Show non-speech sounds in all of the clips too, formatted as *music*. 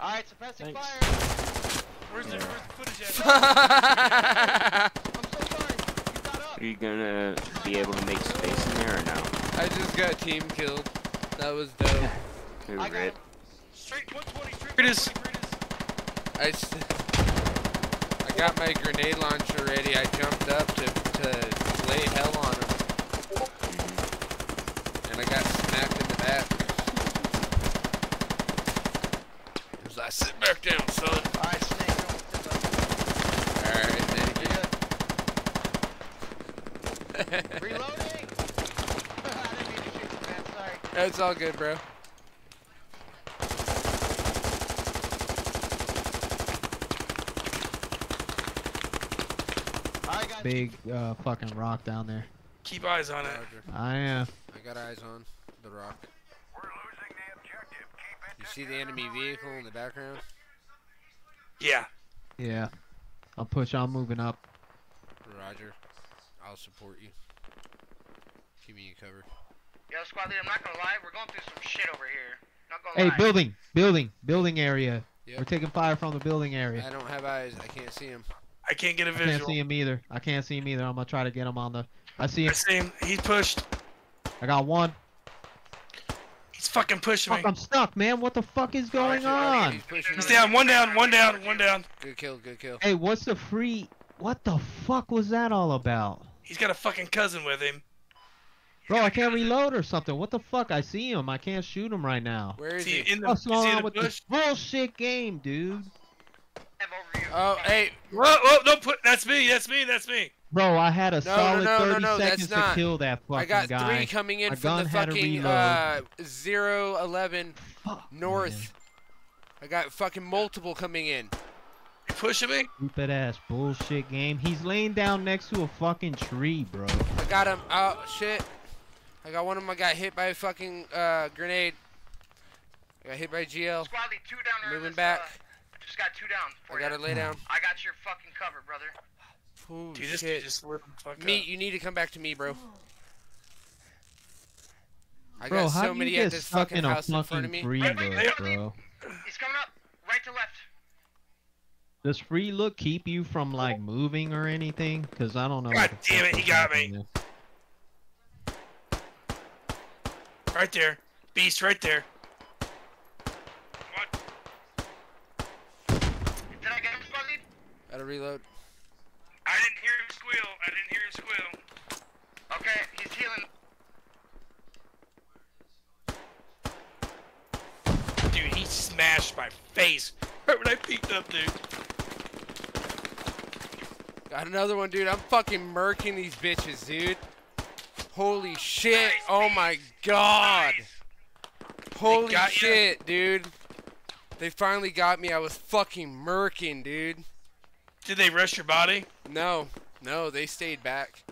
Alright, suppressing Thanks. fire. Where's the, Yeah. where's the footage at? *laughs* I'm so sorry. You got up. Are you gonna be able to make space in there or no? I just got team killed. That was dope. *laughs* Who I got rip? him. Straight 120, straight Here it is. 120, I, s- *laughs* I got my grenade launcher ready. I jumped up to, to lay hell on him. Mm-hmm. And I got smacked in the back. He was like, sit back down, son. Alright, Snake. Alright, thank you. Reloading. *laughs* I didn't mean to shoot you, man. Sorry. It's all good, bro. Big uh, fucking rock down there. Keep eyes on it. I am. I got eyes on the rock. You see the enemy vehicle in the background? Yeah. Yeah. I'll push on moving up. Roger. I'll support you. Keep me in cover. Yo, squad leader, I'm not gonna lie. We're going through some shit over here. Not gonna Hey, lie. building, building, building area. Yep. We're taking fire from the building area. I don't have eyes. I can't see him. I can't get a I can't see him either. I can't see him either. I'm gonna try to get him on the. I see him. I see him. He's pushed. I got one. He's fucking pushing Fuck, me. I'm stuck, man. What the fuck is going Roger, Roger. on? He's pushing He's down. One down. One down. One down. Good kill. Good kill. Hey, what's the free? What the fuck was that all about? He's got a fucking cousin with him. Bro, I can't reload or something. What the fuck? I see him. I can't shoot him right now. Where is Is he he? in the, What's going on with bush? this bullshit game, dude? Have overview. Oh, hey. Whoa, whoa, don't put. That's me. That's me. That's me. Bro, I had a no, solid no, no, 30 no, that's seconds to not. kill that fucking guy. I got guy. three coming in My from the gun had to fucking reload. uh, zero eleven Fuck, north. man. I got fucking multiple coming in. You pushing me? Stupid ass bullshit game. He's laying down next to a fucking tree, bro. I got him. Oh shit! I got one of them. I got hit by a fucking uh, grenade. I got hit by GL. Squad lead, two down Moving back. Uh, just got two down. I For gotta you. lay down. I got your fucking cover, brother. Ooh, Dude, this dude just lit the fuck Meat, up. you need to come back to me, bro. I Bro, got how so do you many get at this stuck fucking in a house in front of fucking me. free Wait, wait, look, wait, bro? He's coming up. Right to left. Does free look keep you from like moving or anything? Cause I don't know. God what the damn fuck it, he is got me. happening. Right there. Beast right there. What? Did I get him, squad lead? Gotta reload. I didn't hear him squeal. I didn't hear him squeal. Okay, he's healing. Dude, he smashed my face right when I peeked up, dude. Got another one, dude. I'm fucking murking these bitches, dude. Holy shit. Nice, Oh beast. my god. Nice. Holy got ya? shit, dude. They finally got me. I was fucking murking, dude. Did they rush your body? No, no, they stayed back.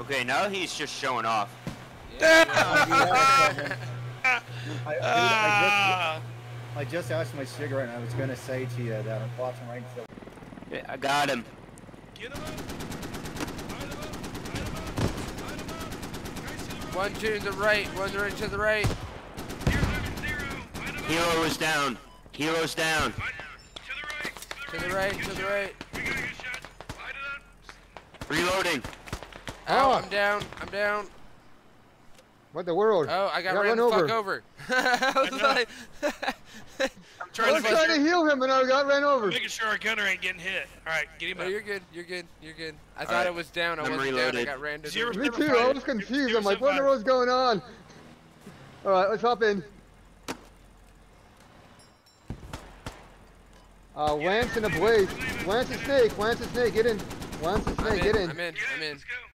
Okay, now he's just showing off. *laughs* I, I, I, just, I just asked my cigarette and I was gonna say to you that I'm watching right into Yeah, I got him. Get him up. Line him up. Line him up. Line him up. Guys to the right. One to the right, one to the right. Zero, eleven, zero. Line him up. Hero is down. Hero's down. To the right. To the right, to the right. We got a good shot. Line it up. Reloading. Ow, Oh. I'm down, I'm down. What the world? Oh, I got Got ran run the fuck over. over. *laughs* I was know. like, *laughs* I'm I trying was to trying to heal him and I got ran over. making sure our gunner ain't getting hit. All right, get him no, up. you're good, you're good, you're good. I All thought right. I was down, I I'm wasn't down, I reloaded. got ran to Zero- the Me too. I was confused. I'm like, what in the world's going on? All right, let's hop in. Uh, Lance and a Blaze. Lance and Snake. Lance and Snake, get in. Lance and Snake, get in. I'm in, I'm in. in. Let's go.